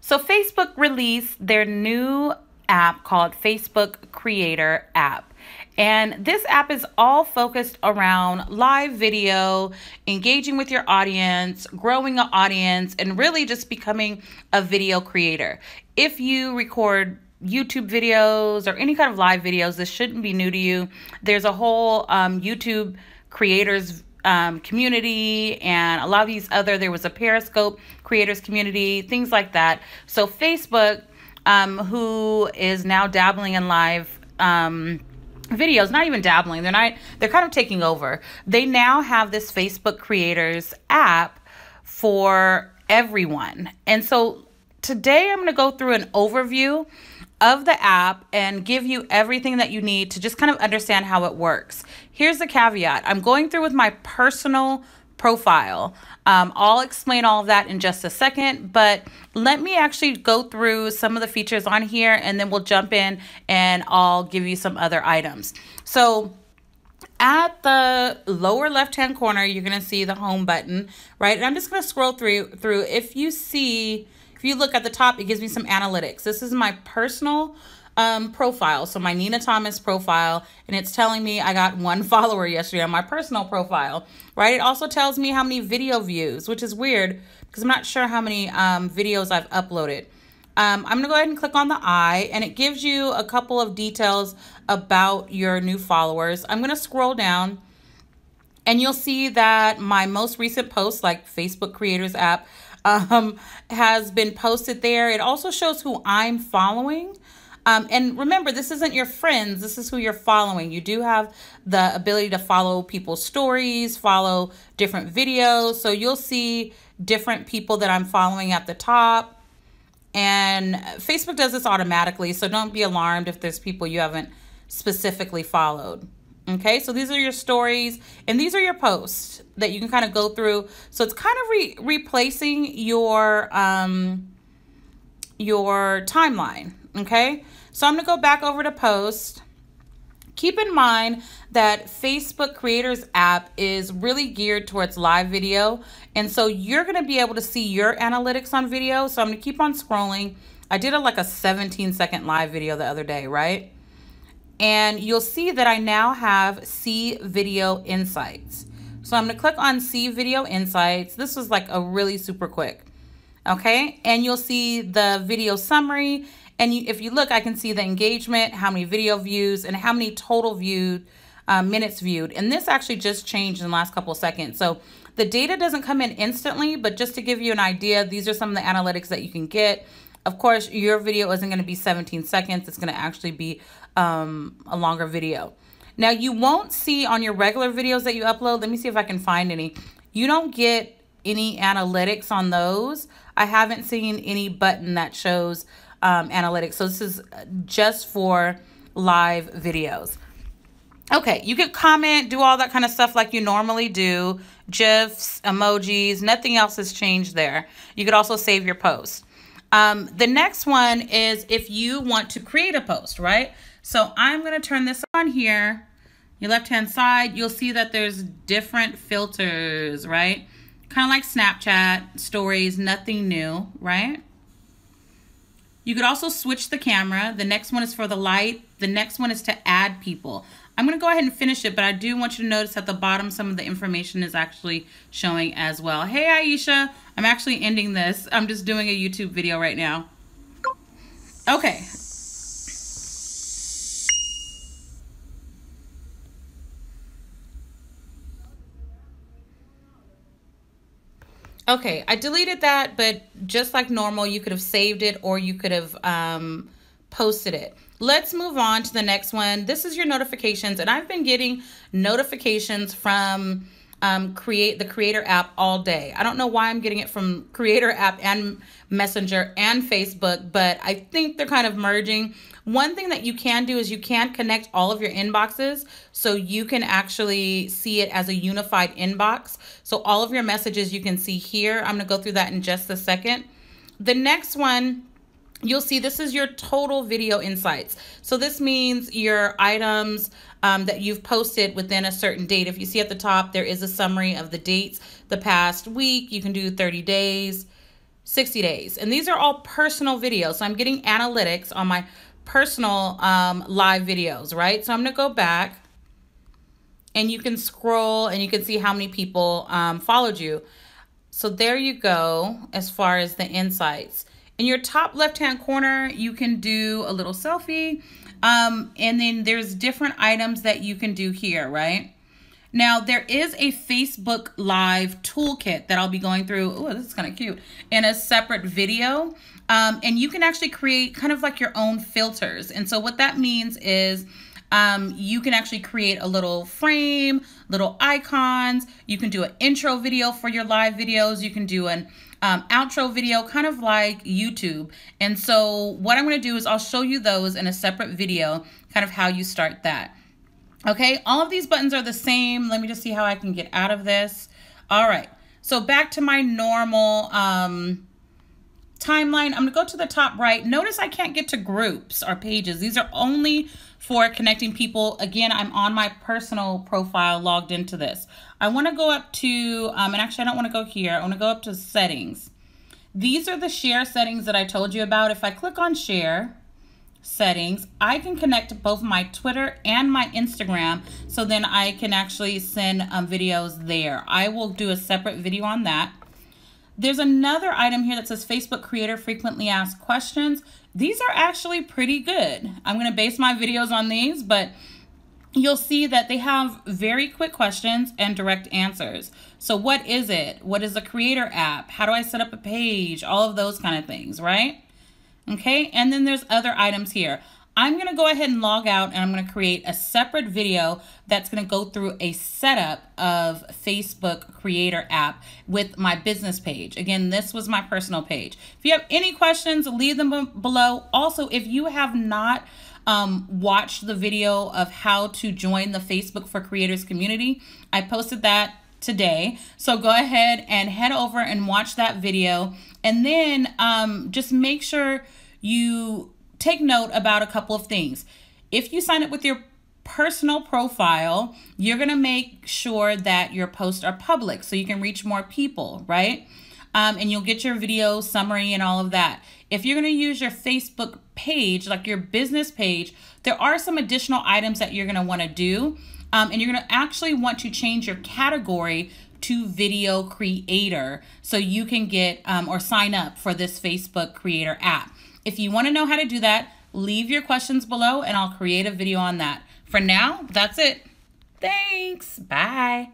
So, Facebook released their new app called Facebook Creator app. And this app is all focused around live video, engaging with your audience, growing an audience, and really just becoming a video creator. If you record YouTube videos or any kind of live videos, this shouldn't be new to you. There's a whole um, YouTube creators um, community and a lot of these other, there was a Periscope creators community, things like that. So, Facebook, um, who is now dabbling in live um, videos, not even dabbling, they're not, they're kind of taking over. They now have this Facebook creators app for everyone. And so, today I'm going to go through an overview of the app and give you everything that you need to just kind of understand how it works. Here's the caveat I'm going through with my personal profile. Um, I'll explain all of that in just a second, but let me actually go through some of the features on here and then we'll jump in and I'll give you some other items. So, at the lower left hand corner, you're going to see the home button, right? And I'm just going to scroll through through. If you see if you look at the top, it gives me some analytics. This is my personal um, profile. So my Nina Thomas profile, and it's telling me I got one follower yesterday on my personal profile, right? It also tells me how many video views, which is weird because I'm not sure how many um, videos I've uploaded. Um, I'm gonna go ahead and click on the eye and it gives you a couple of details about your new followers. I'm gonna scroll down and you'll see that my most recent post, like Facebook Creators app, um, has been posted there. It also shows who I'm following. Um, and remember, this isn't your friends, this is who you're following. You do have the ability to follow people's stories, follow different videos. So you'll see different people that I'm following at the top. And Facebook does this automatically, so don't be alarmed if there's people you haven't specifically followed. Okay, so these are your stories and these are your posts that you can kind of go through. So it's kind of re replacing your um your timeline, okay? So I'm to go back over to post. Keep in mind that Facebook Creators app is really geared towards live video. And so you're going to be able to see your analytics on video. So I'm to keep on scrolling. I did a like a 17 second live video the other day, right? And you'll see that I now have See Video Insights. So I'm to click on See Video Insights. This was like a really super quick. Okay, and you'll see the video summary. And you, if you look, I can see the engagement, how many video views, and how many total viewed uh, minutes viewed. And this actually just changed in the last couple seconds. So the data doesn't come in instantly, but just to give you an idea, these are some of the analytics that you can get. Of course, your video isn't going to be 17 seconds. It's going to actually be um, a longer video. Now, you won't see on your regular videos that you upload. Let me see if I can find any. You don't get any analytics on those. I haven't seen any button that shows um, analytics. So this is just for live videos. Okay, you can comment, do all that kind of stuff like you normally do. GIFs, emojis, nothing else has changed there. You could also save your post. Um, the next one is if you want to create a post, right? So I'm going to turn this on here. Your left-hand side, you'll see that there's different filters, right? Kind of like Snapchat, stories, nothing new, right? You could also switch the camera. The next one is for the light. The next one is to add people. I'm going to go ahead and finish it, but I do want you to notice at the bottom some of the information is actually showing as well. Hey, Aisha. I'm actually ending this. I'm just doing a YouTube video right now. Okay. Okay, I deleted that, but just like normal, you could have saved it or you could have um, posted it. Let's move on to the next one. This is your notifications, and I've been getting notifications from um, create the creator app all day. I don't know why I'm getting it from creator app and messenger and Facebook, but I think they're kind of merging. One thing that you can do is you can connect all of your inboxes so you can actually see it as a unified inbox. So all of your messages you can see here. I'm going to go through that in just a second. The next one you'll see this is your total video insights. So this means your items um, that you've posted within a certain date. If you see at the top, there is a summary of the dates the past week. You can do 30 days, 60 days. And these are all personal videos. So I'm getting analytics on my personal um, live videos, right? So I'm to go back and you can scroll and you can see how many people um, followed you. So there you go as far as the insights. In your top left-hand corner, you can do a little selfie. Um, and then there's different items that you can do here, right? Now, there is a Facebook Live toolkit that I'll be going through. Oh, this is kind of cute. In a separate video. Um, and you can actually create kind of like your own filters. And so what that means is um, you can actually create a little frame, little icons. You can do an intro video for your live videos. You can do an um, outro video, kind of like YouTube. And so what I'm going to do is I'll show you those in a separate video, kind of how you start that. Okay, all of these buttons are the same. Let me just see how I can get out of this. All right, so back to my normal um, timeline. I'm gonna go to the top right. Notice I can't get to groups or pages. These are only for connecting people. Again, I'm on my personal profile logged into this. I wanna go up to, um, and actually I don't wanna go here. I wanna go up to settings. These are the share settings that I told you about. If I click on share, settings, I can connect to both my Twitter and my Instagram so then I can actually send um, videos there. I will do a separate video on that. There's another item here that says Facebook creator frequently asked questions. These are actually pretty good. I'm going to base my videos on these, but you'll see that they have very quick questions and direct answers. So what is it? What is a creator app? How do I set up a page? All of those kind of things, right? Okay, and then there's other items here. I'm going to go ahead and log out and I'm going to create a separate video that's going to go through a setup of Facebook Creator app with my business page. Again, this was my personal page. If you have any questions, leave them below. Also, if you have not um, watched the video of how to join the Facebook for Creators community, I posted that today. So go ahead and head over and watch that video. And then um, just make sure you take note about a couple of things. If you sign up with your personal profile, you're going to make sure that your posts are public so you can reach more people, right? Um, and you'll get your video summary and all of that. If you're going to use your Facebook page, like your business page, there are some additional items that you're going to want to do. Um, and you're going to actually want to change your category to video creator so you can get um, or sign up for this Facebook creator app. If you want to know how to do that, leave your questions below and I'll create a video on that. For now, that's it. Thanks. Bye.